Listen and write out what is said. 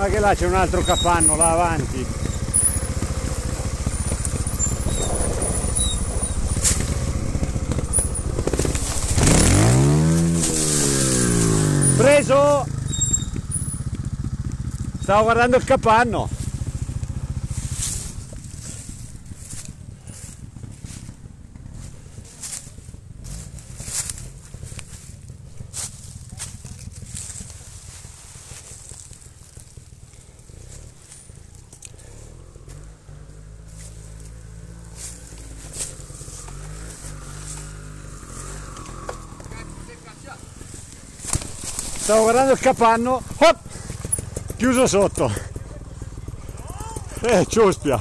Ma che là c'è un altro capanno là avanti. Preso! Stavo guardando il capanno. Stavo guardando il capanno, hop, chiuso sotto. Eh, ciuspia.